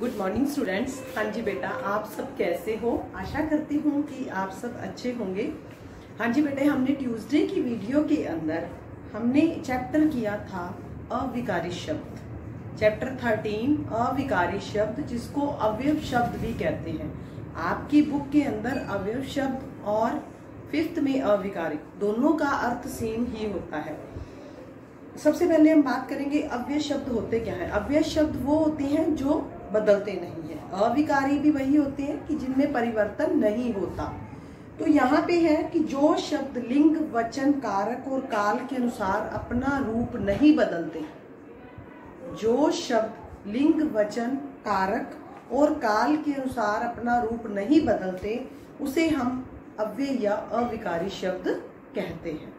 Good morning students हाँ जी बेटा, आप सब कैसे हो? आशा करती हूँ कि आप सब अच्छे होंगे। हाँ जी बेटे, हमने ट्यूसडे की वीडियो के अंदर हमने चैप्टर किया था अविकारी शब्द। चैप्टर थर्टीन अविकारी शब्द, जिसको अवयव शब्द भी कहते हैं। आपकी बुक के अंदर अवयव शब्द और फिफ्थ में अविकारी, दोनों का अर्थ सेम ही होता है। सबसे पहले हम बात करेंगे अव्यय शब्द होते क्या है। अव्यय शब्द वो होते हैं जो बदलते नहीं है। अविकारी भी वही होते हैं कि जिनमें परिवर्तन नहीं होता। तो यहाँ पे है कि जो शब्द लिंग, वचन, कारक और काल के अनुसार अपना रूप नहीं बदलते, जो शब्द लिंग, वचन, कारक और काल के अनुसार अपना रूप नहीं बदलते, उसे हम अव्यय या अविकारी शब्द कहते हैं।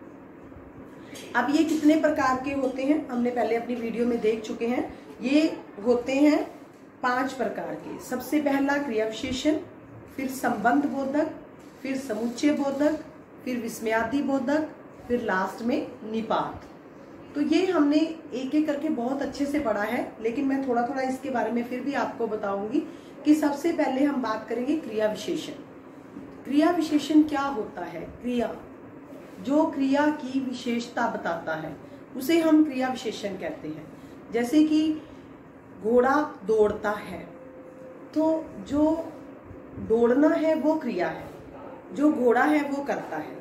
अब ये कितने प्रकार के होते हैं, हमने पहले अपनी वीडियो में देख चुके हैं। ये होते हैं पाँच प्रकार के। सबसे पहला क्रिया विशेषण फिर संबंध बोधक, फिर समुच्चय बोधक, फिर विस्मयादि बोधक, फिर लास्ट में निपात। तो ये हमने एक एक करके बहुत अच्छे से पढ़ा है, लेकिन मैं थोड़ा थोड़ा इसके बारे में फिर भी आपको बताऊँगी कि सबसे पहले हम बात करेंगे क्रिया विशेषण क्रिया विशेषण क्या होता है? क्रिया, जो क्रिया की विशेषता बताता है, उसे हम क्रिया विशेषण कहते हैं। जैसे कि घोड़ा दौड़ता है। तो जो दौड़ना है, वो क्रिया है। जो घोड़ा है, वो करता है।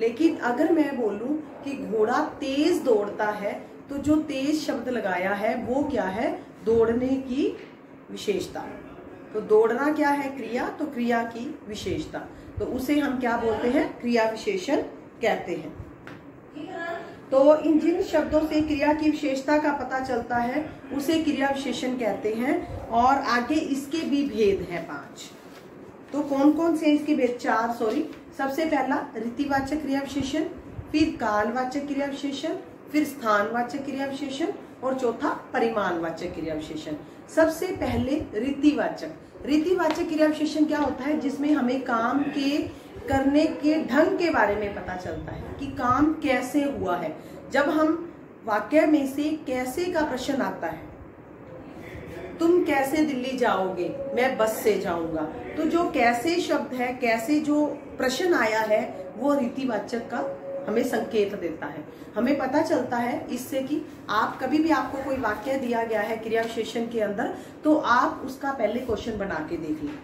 लेकिन अगर मैं बोलूँ कि घोड़ा तेज दौड़ता है तो जो तेज शब्द लगाया है, वो क्या है? दौड़ने की विशेषता। तो दौड़ना क्या है क्रिया? तो क्रिया की विशेषता। तो उसे हम क्या बोलते हैं? क्रिया विशेषण कहते हैं। तो इन जिन शब्दों से क्रिया की विशेषता का पता चलता है, उसे क्रिया विशेषण कहते हैं और आगे इसके भी भेद हैं पाँच। तो कौन कौन से इसके भेद? चार सॉरी सबसे पहला, रीतिवाचक क्रिया विशेषण, फिर कालवाचक क्रिया विशेषण, फिर स्थानवाचक क्रिया विशेषण और चौथा, परिमाणवाचक क्रिया विशेषण। सबसे पहले रीतिवाचक। रीतिवाचक क्रिया विशेषण क्या होता है? जिसमें हमें काम के करने के ढंग के बारे में पता चलता है कि काम कैसे हुआ है। जब हम वाक्य में से कैसे का प्रश्न आता है, तुम कैसे दिल्ली जाओगे? मैं बस से जाऊँगा। तो जो कैसे शब्द है, कैसे जो प्रश्न आया है, वो रीतिवाचक का हमें संकेत देता है। हमें पता चलता है इससे कि आप, कभी भी आपको कोई वाक्य दिया गया है क्रिया विशेषण के अंदर तो आप उसका पहले क्वेश्चन बना के देख लें।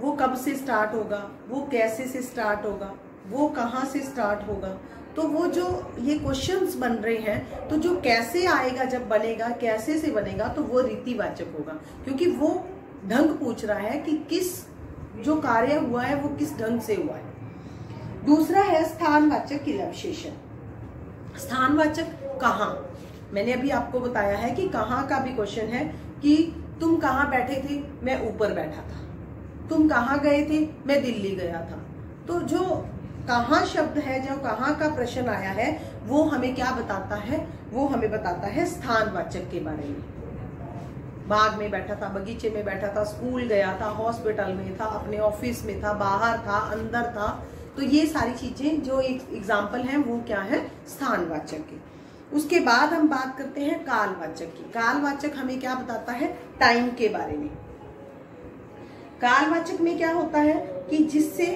वो कब से स्टार्ट होगा? वो कैसे से स्टार्ट होगा? वो कहाँ से स्टार्ट होगा? तो वो जो ये क्वेश्चंस बन रहे हैं तो जो कैसे आएगा, जब बनेगा, कैसे से बनेगा तो वो रीतिवाचक होगा। क्योंकि वो ढंग पूछ रहा है कि किस जो कार्य हुआ है, वो किस ढंग से हुआ है। दूसरा है स्थानवाचक क्रिया विशेषण स्थानवाचक कहाँ? मैंने अभी आपको बताया है कि कहाँ का भी क्वेश्चन है कि तुम कहाँ बैठे थे? मैं ऊपर बैठा था। तुम कहाँ गए थे? मैं दिल्ली गया था। तो जो कहाँ शब्द है, जो कहाँ का प्रश्न आया है, वो हमें क्या बताता है? वो हमें बताता है स्थानवाचक के बारे में। बाग में बैठा था, बगीचे में बैठा था, स्कूल गया था हॉस्पिटल में था, अपने ऑफ़िस में था, बाहर था, अंदर था तो ये सारी चीज़ें जो एक एग्ज़ाम्पल है, वो क्या है? स्थानवाचक के। उसके बाद हम बात करते हैं कालवाचक की। कालवाचक हमें क्या बताता है? टाइम के बारे में। कालवाचक में क्या होता है कि जिससे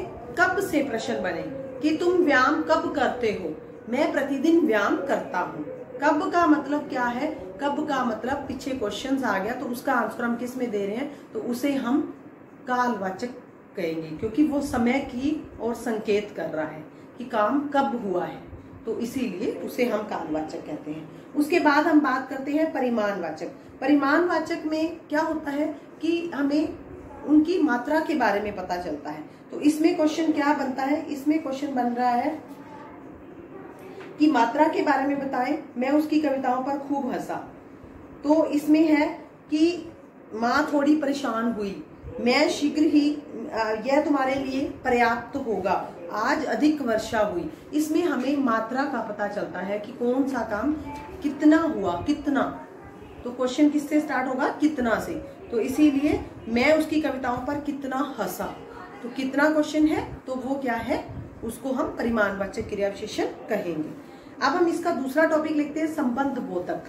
कब से प्रश्न बने, कि तुम व्यायाम कब करते हो? मैं प्रतिदिन व्यायाम करता हूँ। कब का मतलब क्या है? कब का मतलब पीछे क्वेश्चन आ गया तो उसका आंसर हम किसमें दे रहे हैं? तो उसे हम कालवाचक कहेंगे, क्योंकि वो समय की और संकेत कर रहा है कि काम कब हुआ है। तो इसीलिए उसे हम कालवाचक कहते हैं। उसके बाद हम बात करते हैं परिमाणवाचक। परिमाणवाचक में क्या होता है कि हमें उनकी मात्रा के बारे में पता चलता है। तो इसमें क्वेश्चन क्या बनता है? इसमें क्वेश्चन बन रहा है कि मात्रा के बारे में बताएँ। मैं उसकी कविताओं पर खूब हंसा। तो इसमें है कि माँ थोड़ी परेशान हुई। मैं शीघ्र ही यह तुम्हारे लिए पर्याप्त होगा। आज अधिक वर्षा हुई। इसमें हमें मात्रा का पता चलता है कि कौन सा काम कितना हुआ, कितना। तो क्वेश्चन किससे स्टार्ट होगा? कितना से। तो इसीलिए मैं उसकी कविताओं पर कितना हंसा। तो कितना क्वेश्चन है तो वो क्या है, उसको हम परिमाणवाचक क्रिया विशेषण कहेंगे। अब हम इसका दूसरा टॉपिक लिखते हैं, संबंध बोधक।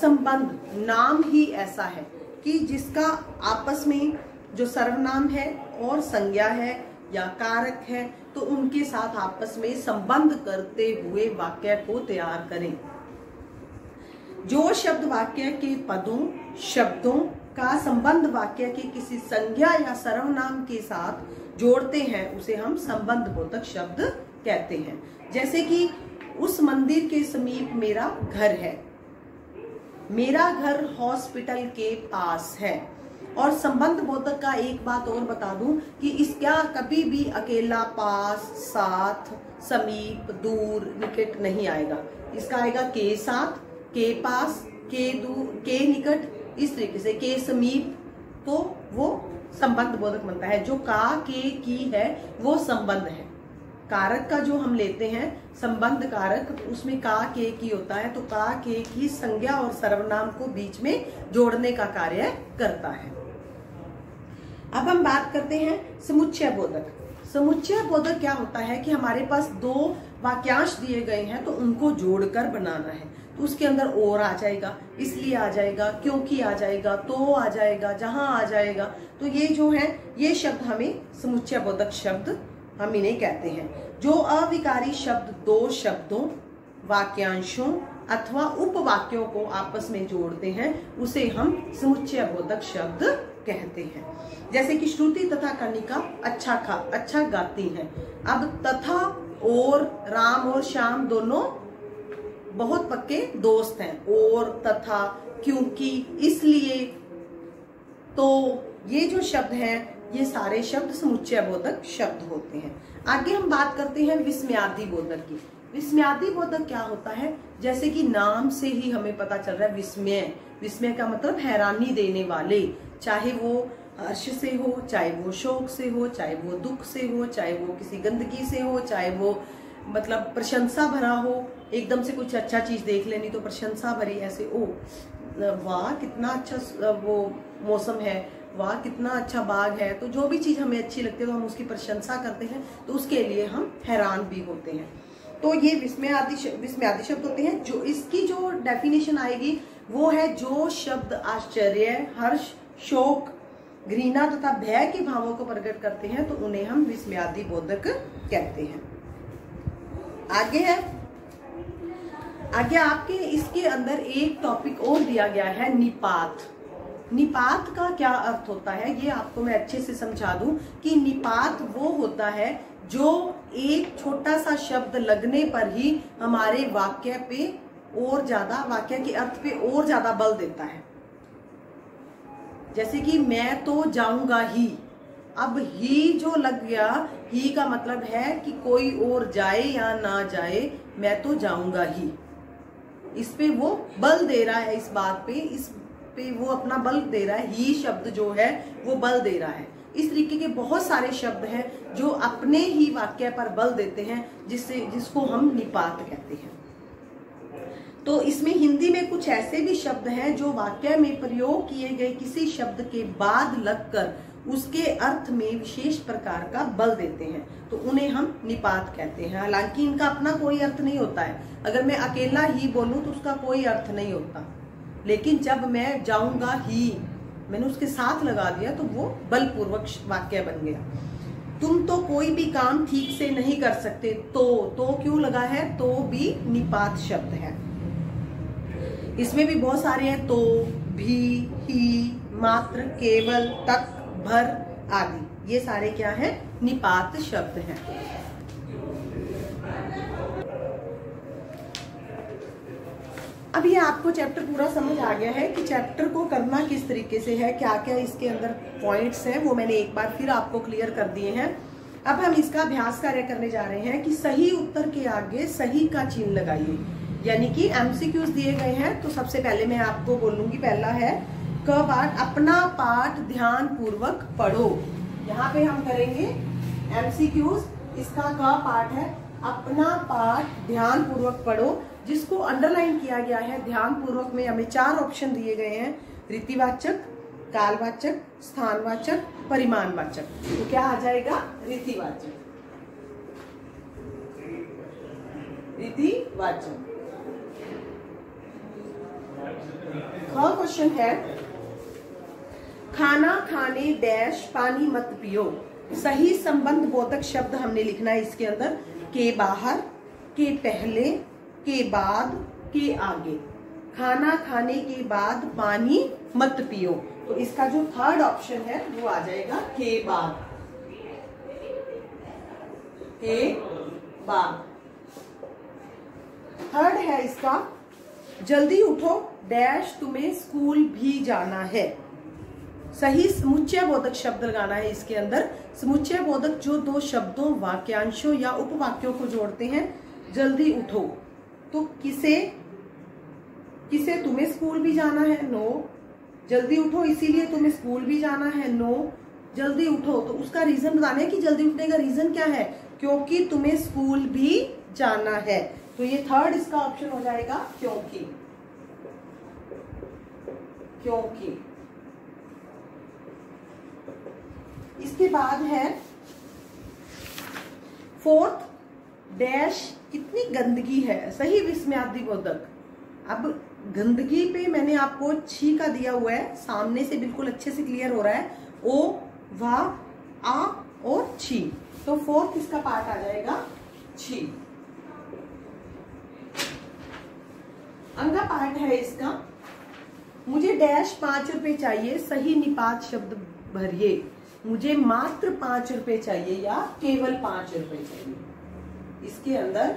संबंध, नाम ही ऐसा है कि जिसका आपस में जो सर्वनाम है और संज्ञा है या कारक है तो उनके साथ आपस में संबंध करते हुए वाक्य को तैयार करें। जो शब्द वाक्य के पदों, शब्दों का संबंध वाक्य के किसी संज्ञा या सर्वनाम के साथ जोड़ते हैं, उसे हम संबंध बोधक शब्द कहते हैं। जैसे कि, उस मंदिर के समीप मेरा घर है। मेरा घर हॉस्पिटल के पास है। और संबंध बोधक का एक बात और बता दूँ कि इसका कभी भी अकेला पास, साथ, समीप, दूर, निकट नहीं आएगा। इसका आएगा के साथ, के पास, के दूर के निकट, इस तरीके से के समीप। तो वो संबंध बोधक बनता है। जो का, के, की है, वो संबंध है। कारक का जो हम लेते हैं, संबंध कारक, उसमें का, के, की होता है। तो का, के, की संज्ञा और सर्वनाम को बीच में जोड़ने का कार्य करता है। अब हम बात करते हैं समुच्चय बोधक। समुच्चय बोधक क्या होता है कि हमारे पास दो वाक्यांश दिए गए हैं तो उनको जोड़कर बनाना है। तो उसके अंदर और आ जाएगा, इसलिए आ जाएगा, क्योंकि आ जाएगा तो आ जाएगा, जहाँ आ जाएगा। तो ये जो है, ये शब्द हमें समुच्चय बोधक शब्द हम इन्हें कहते हैं। जो अविकारी शब्द, दो शब्दों, वाक्यांशों अथवा उपवाक्यों को आपस में जोड़ते हैं, उसे हम समुच्चय बोधक शब्द कहते हैं। जैसे कि श्रुति तथा कनिका अच्छा खा अच्छा गाती हैं। अब तथा और राम और श्याम दोनों बहुत पक्के दोस्त हैं। और, तथा, क्योंकि इसलिए तो ये जो शब्द हैं, ये सारे शब्द समुच्चय बोधक शब्द होते हैं। आगे हम बात करते हैं विस्मयादि बोधक की। विस्मयादि बोधक क्या होता है? जैसे कि नाम से ही हमें पता चल रहा है विस्मय। विस्मय का मतलब हैरानी देने वाले। चाहे वो हर्ष से हो, चाहे वो शोक से हो, चाहे वो दुख से हो, चाहे वो किसी गंदगी से हो, चाहे वो मतलब प्रशंसा भरा हो, एकदम से कुछ अच्छा चीज़ देख लेनी तो प्रशंसा भरी ऐसे ओ वाह, कितना अच्छा वो मौसम है। वाह कितना अच्छा बाग है तो जो भी चीज़ हमें अच्छी लगती है तो हम उसकी प्रशंसा करते हैं तो उसके लिए हम हैरान भी होते हैं। तो ये विस्मय आदि विस्मय आदि शब्द होते हैं, जो इसकी जो डेफिनेशन आएगी, वो है जो शब्द आश्चर्य, हर्ष, शोक, घृणा तथा भय के भावों को प्रकट करते हैं तो उन्हें हम विस्मयादि बोधक कहते हैं। आगे है। आगे आपके, इसके अंदर एक टॉपिक और दिया गया है, निपात। निपात का क्या अर्थ होता है? ये आपको मैं अच्छे से समझा दूँ कि निपात वो होता है जो एक छोटा सा शब्द लगने पर ही हमारे वाक्य पे और ज़्यादा, वाक्य के अर्थ पे और ज़्यादा बल देता है। जैसे कि मैं तो जाऊँगा ही। अब ही जो लग गया, ही का मतलब है कि कोई और जाए या ना जाए, मैं तो जाऊँगा ही। इस पे वो बल दे रहा है इस बात पे, इस पे वो अपना बल दे रहा है, ही शब्द जो है, वो बल दे रहा है। इस तरीके के बहुत सारे शब्द हैं जो अपने ही वाक्य पर बल देते हैं, जिससे, जिसको हम निपात कहते हैं। तो इसमें हिंदी में कुछ ऐसे भी शब्द हैं जो वाक्य में प्रयोग किए गए किसी शब्द के बाद लगकर उसके अर्थ में विशेष प्रकार का बल देते हैं। तो उन्हें हम निपात कहते हैं। हालाँकि इनका अपना कोई अर्थ नहीं होता है। अगर मैं अकेला ही बोलूँ तो उसका कोई अर्थ नहीं होता। लेकिन जब मैं जाऊँगा ही, मैंने उसके साथ लगा दिया तो वो बलपूर्वक वाक्य बन गया। तुम तो कोई भी काम ठीक से नहीं कर सकते। तो तो क्यों लगा है? तो भी निपात शब्द है। इसमें भी बहुत सारे हैं तो भी, ही, मात्र, केवल, तक, भर, आदि। ये सारे क्या है? निपात शब्द हैं। अब ये आपको चैप्टर पूरा समझ आ गया है कि चैप्टर को करना किस तरीके से है क्या क्या इसके अंदर पॉइंट्स हैं, वो मैंने एक बार फिर आपको क्लियर कर दिए हैं। अब हम इसका अभ्यास कार्य करने जा रहे हैं कि सही उत्तर के आगे सही का चिन्ह लगाइए। यानी कि एमसीक्यूज दिए गए हैं तो सबसे पहले मैं आपको बोलूँगी, पहला है, क पाठ अपना पाठ ध्यान पूर्वक पढ़ो। यहाँ पे हम करेंगे एमसीक्यूज इसका क पाठ है, अपना पाठ ध्यान पूर्वक पढ़ो। जिसको अंडरलाइन किया गया है ध्यान पूर्वक में हमें चार ऑप्शन दिए गए हैं। रीतिवाचक, कालवाचक, स्थानवाचक, परिमाणवाचक। तो क्या आ जाएगा? रीतिवाचक। रीतिवाचक। क्वेश्चन है, खाना, खाने डैश पानी मत पियो। सही संबंध बोधक शब्द हमने लिखना है इसके अंदर। के बाहर, के पहले के बाद के आगे। खाना खाने के बाद पानी मत पियो। तो इसका जो थर्ड ऑप्शन है, वो आ जाएगा के बाद। के बाद। थर्ड है इसका, जल्दी उठो डैश तुम्हें स्कूल भी जाना है। सही समुच्चय बोधक शब्द लगाना है इसके अंदर। समुच्चय बोधक जो दो शब्दों, वाक्यांशों या उपवाक्यों को जोड़ते हैं, जल्दी उठो। तो किसे किसे तुम्हें स्कूल भी जाना है? नो जल्दी उठो, इसीलिए तुम्हें स्कूल भी जाना है। नो जल्दी उठो। तो उसका रीजन बताना है कि जल्दी उठने का रीजन क्या है? क्योंकि तुम्हें स्कूल भी जाना है। तो ये थर्ड इसका ऑप्शन हो जाएगा, क्योंकि। क्योंकि। इसके बाद है फोर्थ डैश कितनी गंदगी है। सही विस्मयादि बोधक अब गंदगी पे मैंने आपको छी का दिया हुआ है। सामने से बिल्कुल अच्छे से क्लियर हो रहा है। ओ, वा, आ और छी। तो फोर्थ इसका पार्ट आ जाएगा छी। अंगा पार्ट है इसका। मुझे डैश पाँच रुपए चाहिए। सही निपात शब्द भरिए। मुझे मात्र पाँच रुपए चाहिए या केवल पाँच रुपए चाहिए। इसके अंदर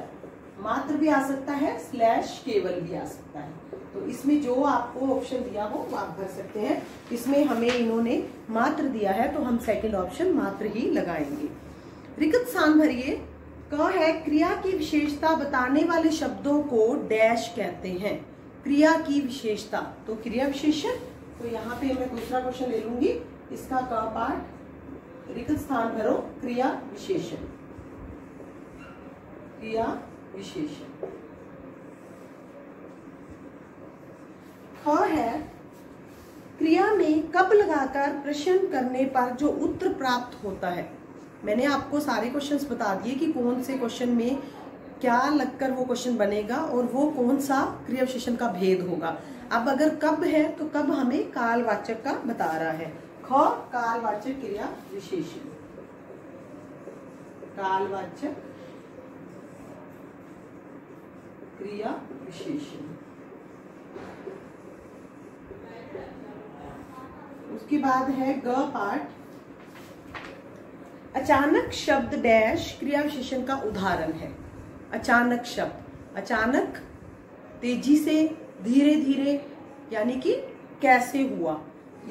मात्र भी आ सकता है स्लैश केवल भी आ सकता है। तो इसमें जो आपको ऑप्शन दिया हो, वो आप भर सकते हैं। इसमें हमें इन्होंने मात्र दिया है तो हम सेकंड ऑप्शन मात्र ही लगाएँगे। रिक्त स्थान भरिए। क है, क्रिया की विशेषता बताने वाले शब्दों को डैश कहते हैं। क्रिया की विशेषता। तो क्रिया विशेषण तो यहाँ पे मैं दूसरा क्वेश्चन ले लूँगी। इसका क पार्ट, रिक्त स्थान भरो, क्रिया विशेषण। क्रिया विशेषण ख है, क्रिया में कब लगाकर प्रश्न करने पर जो उत्तर प्राप्त होता है। मैंने आपको सारे क्वेश्चंस बता दिए कि कौन से क्वेश्चन में क्या लगकर वो क्वेश्चन बनेगा और वो कौन सा क्रिया विशेषण का भेद होगा। अब अगर कब है तो कब हमें कालवाचक का बता रहा है। ख, कालवाचक क्रिया विशेषण। कालवाचक क्रिया विशेषण। उसके बाद है ग पाठ। अचानक शब्द डैश क्रिया विशेषण का उदाहरण है। अचानक शब्द। अचानक तेज़ी से, धीरे धीरे, यानी कि कैसे हुआ?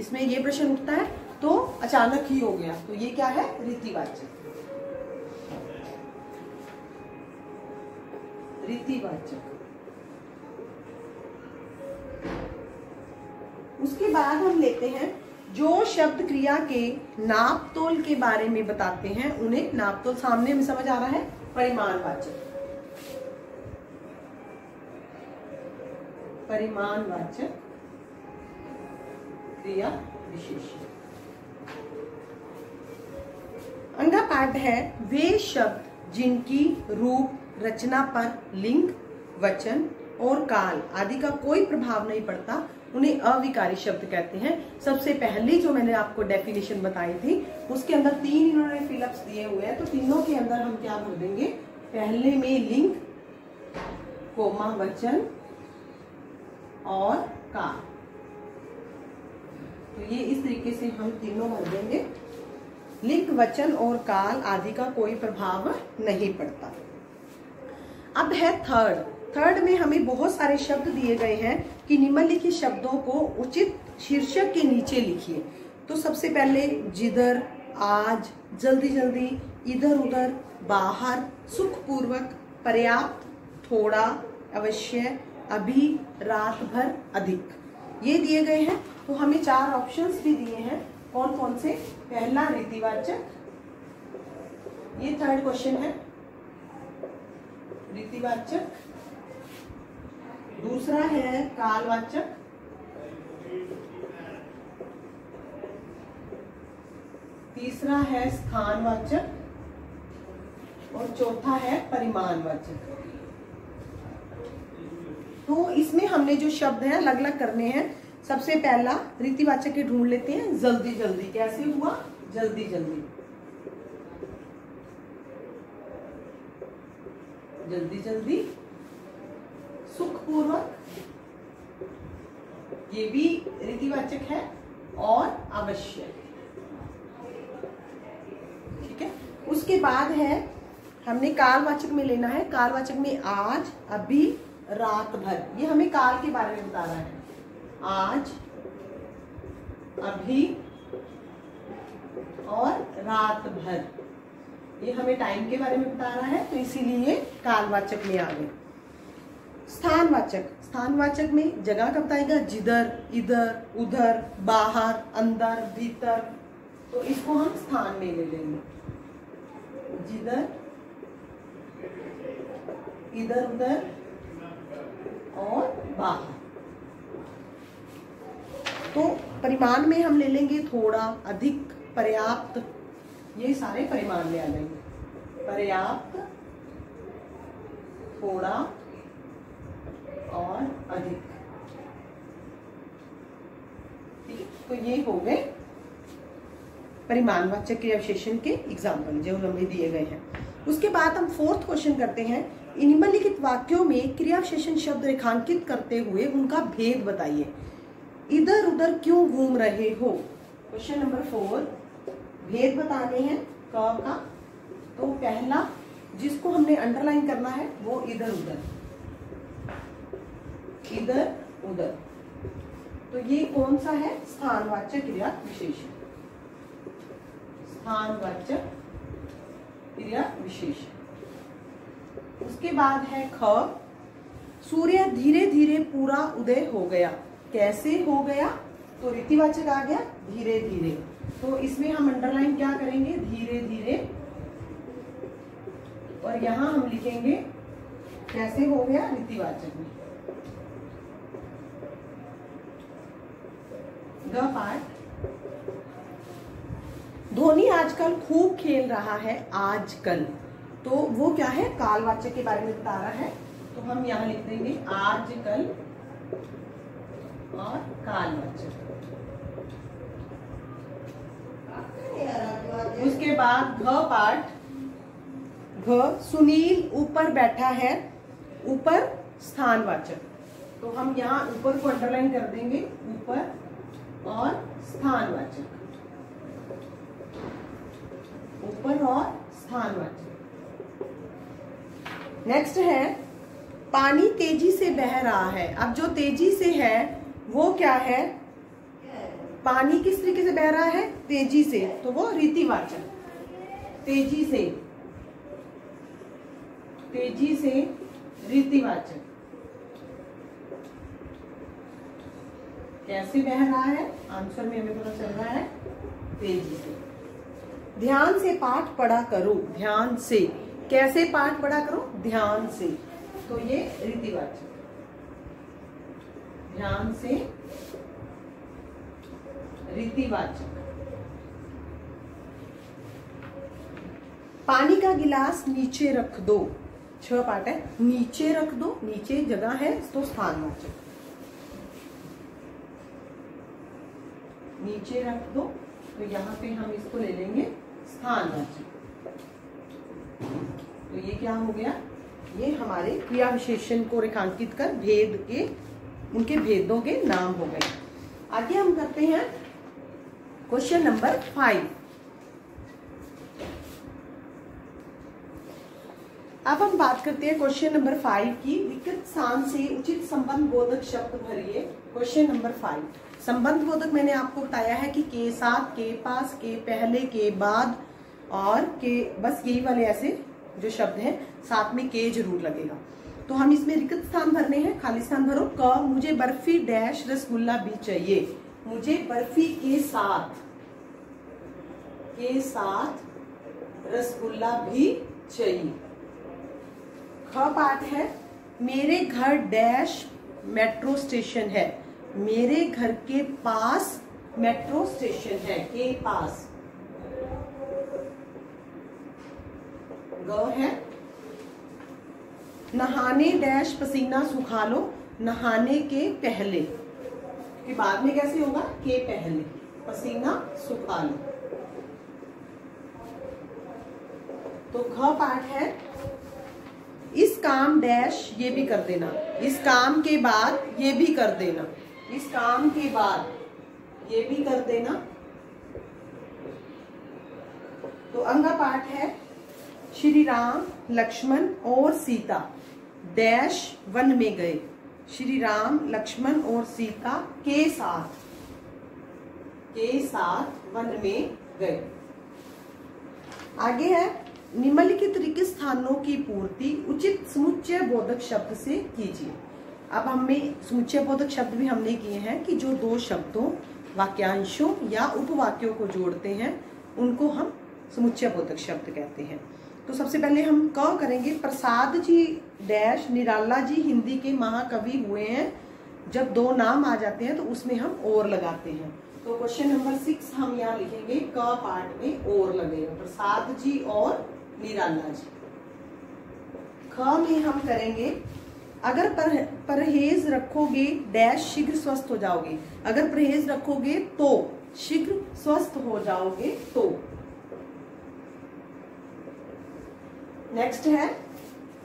इसमें ये प्रश्न उठता है तो अचानक ही हो गया। तो ये क्या है? रीतिवाचक रीतिवाचक। उसके बाद हम लेते हैं, जो शब्द क्रिया के नापतोल के बारे में बताते हैं, उन्हें नापतोल सामने में समझ आ रहा है, परिमाणवाचक। परिमाणवाचक क्रिया विशेषण। अंगा पाठ है, वे शब्द जिनकी रूप रचना पर लिंग, वचन और काल आदि का कोई प्रभाव नहीं पड़ता। उन्हें अविकारी शब्द कहते हैं। सबसे पहले जो मैंने आपको डेफिनेशन बताई थी, उसके अंदर तीन इन्होंने फिलअप्स दिए हुए हैं तो तीनों के अंदर हम क्या भर देंगे? पहले में लिंग, कोमा, वचन और काल। तो ये इस तरीके से हम तीनों भर देंगे। लिंग, वचन और काल आदि का कोई प्रभाव नहीं पड़ता। अब है थर्ड थर्ड में हमें बहुत सारे शब्द दिए गए हैं कि निम्नलिखित शब्दों को उचित शीर्षक के नीचे लिखिए। तो सबसे पहले जिधर, आज, जल्दी जल्दी, इधर उधर, बाहर, सुखपूर्वक, पर्याप्त, थोड़ा, अवश्य, अभी, रात भर, अधिक। ये दिए गए हैं। तो हमें चार ऑप्शंस भी दिए हैं। कौन कौन से? पहला रीतिवाचक। ये थर्ड क्वेश्चन है। रीतिवाचक दूसरा है कालवाचक। तीसरा है स्थानवाचक। और चौथा है परिमाणवाचक। तो इसमें हमने जो शब्द हैं अलग अलग करने हैं। सबसे पहला रीतिवाचक के ढूंढ लेते हैं जल्दी जल्दी कैसे हुआ? जल्दी जल्दी जल्दी जल्दी। सुखपूर्वक। ये भी रीतिवाचक है और अवश्य। ठीक है? उसके बाद है, हमने कालवाचक में लेना है। कालवाचक में आज, अभी, रात भर। ये हमें काल के बारे में बता रहा है। आज, अभी और रात भर। ये हमें टाइम के बारे में बता रहा है तो इसीलिए कालवाचक में आ गए स्थानवाचक। स्थानवाचक में जगह का बताएगा? जिधर, इधर, उधर, बाहर, अंदर, भीतर। तो इसको हम स्थान में ले लेंगे। जिधर, इधर, उधर, और बाहर। तो परिमाण में हम ले लेंगे थोड़ा अधिक पर्याप्त ये सारे परिमाण में आ जाएँगे पर्याप्त, थोड़ा और अधिक। ठीक? तो ये हो गए परिमाणवाचक क्रिया विशेषण के एग्ज़ाम्पल जो हमें दिए गए हैं। उसके बाद हम फोर्थ क्वेश्चन करते हैं। निम्नलिखित वाक्यों में क्रिया विशेषण शब्द रेखांकित करते हुए उनका भेद बताइए। इधर उधर क्यों घूम रहे हो? क्वेश्चन नंबर फोर भेद बताने हैं क का। तो पहला, जिसको हमने अंडरलाइन करना है, वो इधर उधर। इधर उधर। तो ये कौन सा है? स्थानवाचक क्रिया विशेषण। स्थानवाचक क्रिया विशेषण। उसके बाद है ख। सूर्य धीरे धीरे पूरा उदय हो गया। कैसे हो गया? तो रीतिवाचक आ गया धीरे धीरे तो इसमें हम अंडरलाइन क्या करेंगे? धीरे धीरे। और यहाँ हम लिखेंगे, कैसे हो गया रीतिवाचक में? पार्ट। धोनी आजकल खूब खेल रहा है, आजकल। तो वो क्या है? कालवाचक के बारे में बता रहा है। तो हम यहाँ लिख देंगे, आजकल और कालवाचक। उसके बाद घ पार्ट घ सुनील ऊपर बैठा है, ऊपर स्थानवाचक तो हम यहाँ ऊपर को अंडरलाइन कर देंगे, ऊपर और स्थानवाचक ऊपर और स्थानवाचक नेक्स्ट है, पानी तेज़ी से बह रहा है। अब जो तेज़ी से है, वो क्या है? पानी किस तरीके से बह रहा है? तेज़ी से। तो वो रीतिवाचक। तेज़ी से। तेज़ी से रीतिवाचक। कैसे बह रहा है? आंसर में हमें पता चल रहा है, तेज़ी से। ध्यान से पाठ पढ़ा करो। ध्यान से। कैसे पाठ पढ़ा करो? ध्यान से। तो ये रीतिवाचक। ध्यान से रीतिवाचक पानी का गिलास नीचे रख दो। छह पार्ट है। नीचे रख दो। नीचे जगह है तो स्थानवाचक नीचे रख दो तो यहाँ पे हम इसको ले लेंगे स्थानवाचक तो ये क्या हो गया? ये हमारे क्रिया विशेषण को रेखांकित कर भेद के, उनके भेदों के नाम हो गए। आगे हम करते हैं क्वेश्चन नंबर फाइव। अब हम बात करते हैं क्वेश्चन नंबर फाइव की। विकृत स्थान से उचित संबंध बोधक शब्द भरिए। Question number five. संबंध बोधक मैंने आपको बताया है कि के साथ, के पास, के पहले, के बाद और के, बस यही वाले ऐसे जो शब्द हैं, साथ में के ज़रूर लगेगा। तो हम इसमें रिक्त स्थान भरने हैं। खाली स्थान भरो। क, मुझे बर्फ़ी डैश रसगुल्ला भी चाहिए। मुझे बर्फ़ी के साथ के साथ रसगुल्ला भी चाहिए। ख पाठ है, मेरे घर डैश मेट्रो स्टेशन है। मेरे घर के पास मेट्रो स्टेशन है, के पास। ग है, नहाने डैश पसीना सुखा लो, नहाने के पहले कि बाद में कैसे होगा? के पहले, पसीना सुखा लो तो ख पाठ है, इस काम डैश ये भी कर देना, इस काम के बाद ये भी कर देना, इस काम के बाद ये भी कर देना। तो अंगा पाठ है, श्री राम, लक्ष्मण और सीता डैश वन में गए। श्री राम, लक्ष्मण और सीता के साथ के साथ वन में गए। आगे है, निम्नलिखित रिक्त स्थानों की पूर्ति उचित समुच्चय बोधक शब्द से कीजिए। अब हमें समुच्चय बोधक शब्द भी हमने किए हैं कि जो दो शब्दों, वाक्यांशों या उपवाक्यों को जोड़ते हैं, उनको हम समुच्चय बोधक शब्द कहते हैं। तो सबसे पहले हम क करेंगे प्रसाद जी डैश निराला जी हिंदी के महाकवि हुए हैं। जब दो नाम आ जाते हैं तो उसमें हम और लगाते हैं। तो क्वेश्चन नंबर सिक्स हम यहाँ लिखेंगे क पार्ट में और लगेगा प्रसाद जी और निराला जी। ख में हम करेंगे अगर पर, परहेज रखोगे डैश शीघ्र स्वस्थ हो जाओगे। अगर परहेज रखोगे तो शीघ्र स्वस्थ हो जाओगे तो। नेक्स्ट है,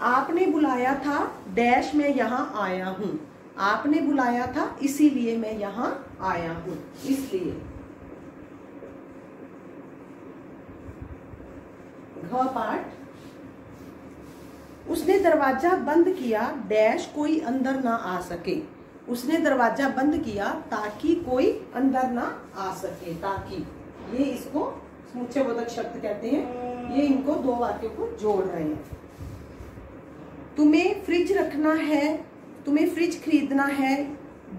आपने बुलाया था डैश में यहाँ आया हूँ। आपने बुलाया था इसीलिए मैं यहाँ आया हूँ, इसलिए। घ पाठ। उसने दरवाज़ा बंद किया डैश कोई अंदर ना आ सके। उसने दरवाज़ा बंद किया ताकि कोई अंदर ना आ सके, ताकि। ये इसको समुच्चय बोधक शब्द कहते हैं। ये इनको दो वाक्यों को जोड़ रहे हैं। तुम्हें फ्रिज रखना है, तुम्हें फ्रिज खरीदना है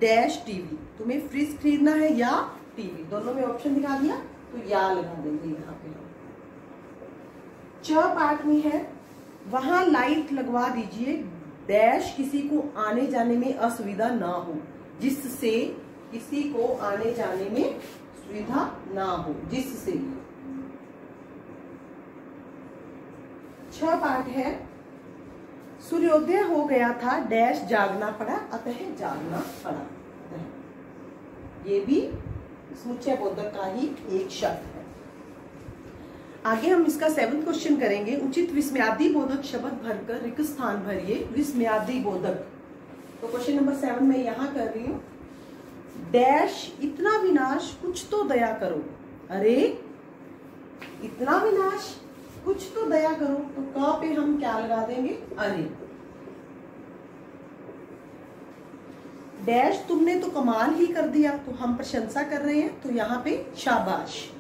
डैश टीवी तुम्हें फ्रिज खरीदना है या टीवी दोनों में ऑप्शन दिखा दिया तो या लगा देंगे यहाँ पे। च पार्ट में है, वहाँ लाइट लगवा दीजिए डैश किसी को आने जाने में असुविधा ना हो, जिससे किसी को आने जाने में सुविधा ना हो, जिससे। छह पार्ट है। सूर्योदय हो गया था, डैश जागना पड़ा, अतः जागना पड़ा। ये भी समुच्चय बोधक का ही एक शब्द है। आगे हम इसका सेवन क्वेश्चन करेंगे। उचित विस्म्यादि बोधक शब्द भरकर रिक्त स्थान भरिए, विस्म्यादि बोधक। तो क्वेश्चन नंबर सेवन में यहाँ कर रही हूँ। डैश, इतना विनाश, कुछ तो दया करो। अरे, इतना विनाश? कुछ तो दया करो तो क पे हम क्या लगा देंगे? अरे। डैश, तुमने तो कमाल ही कर दिया तो हम प्रशंसा कर रहे हैं तो यहाँ पे शाबाश।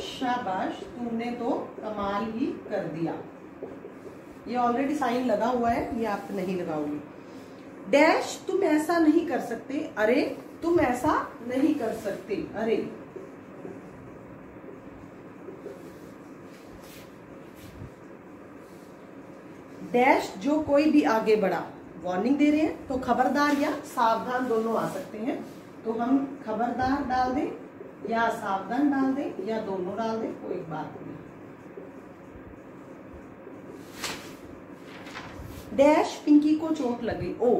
शाबाश, तुमने तो कमाल ही कर दिया। ये ऑलरेडी साइन लगा हुआ है, ये आप नहीं लगाओगे। डैश, तुम ऐसा नहीं कर सकते। अरे, तुम ऐसा नहीं कर सकते। अरे। डैश, जो कोई भी आगे बढ़ा। वार्निंग दे रहे हैं तो खबरदार या सावधान दोनों आ सकते हैं। तो हम खबरदार डाल दें, या सावधान डाल दें, या दोनों डाल दें, कोई बात नहीं। डैश, पिंकी को चोट लगी ओ,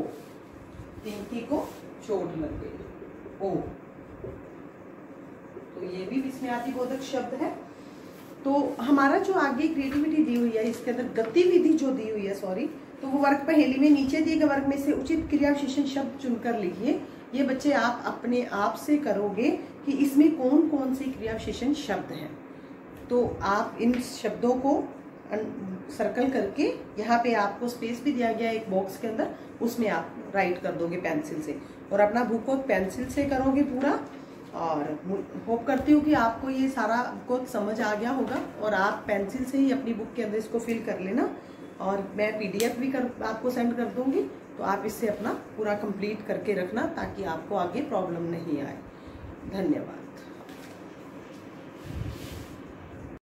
पिंकी को चोट लग गई। ओ। तो ये भी विस्मयाति बोधक शब्द है। तो हमारा जो आगे क्रिएटिविटी दी हुई है, इसके अंदर गतिविधि जो दी हुई है सॉरी तो वो वर्ग पहेली में नीचे दिए गए वर्ग में से उचित क्रिया विशेषण शब्द चुनकर लिखिए। ये बच्चे आप अपने आप से करोगे कि इसमें कौन कौन से क्रिया विशेषण शब्द हैं। तो आप इन शब्दों को सर्कल करके यहाँ पे आपको स्पेस भी दिया गया है एक बॉक्स के अंदर, उसमें आप राइट कर दोगे पेंसिल से। और अपना बुक को पेंसिल से करोगे पूरा। और होप करती हूँ कि आपको ये सारा को समझ आ गया होगा और आप पेंसिल से ही अपनी बुक के अंदर इसको फिल कर लेना और मैं पीडीएफ भी कर आपको सेंड कर दूँगी तो आप इससे अपना पूरा कंप्लीट करके रखना ताकि आपको आगे प्रॉब्लम नहीं आए। धन्यवाद।